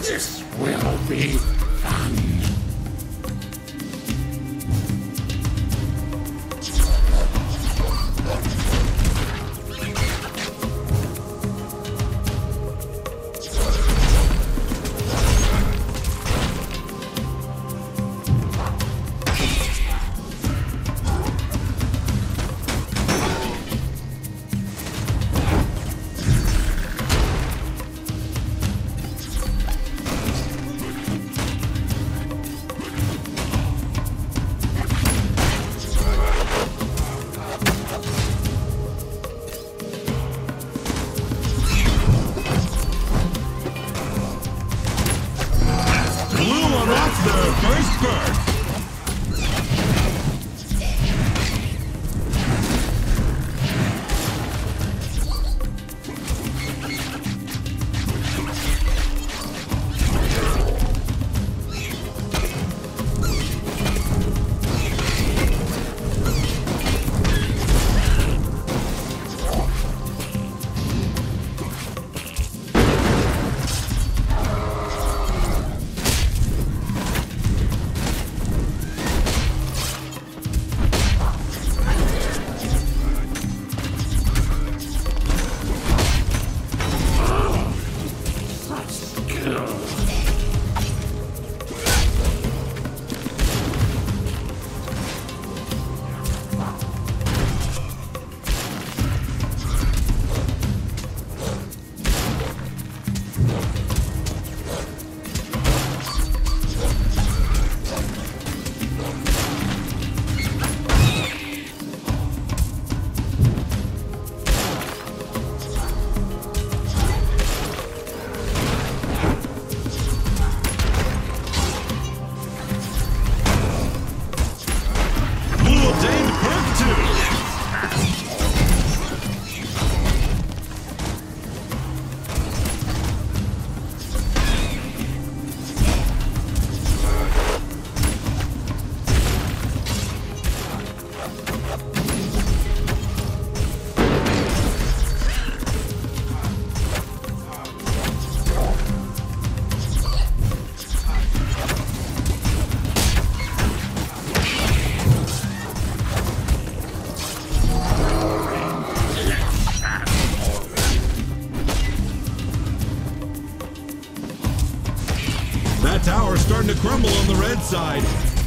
This will be fun. Their first perk. That tower's starting to crumble on the red side.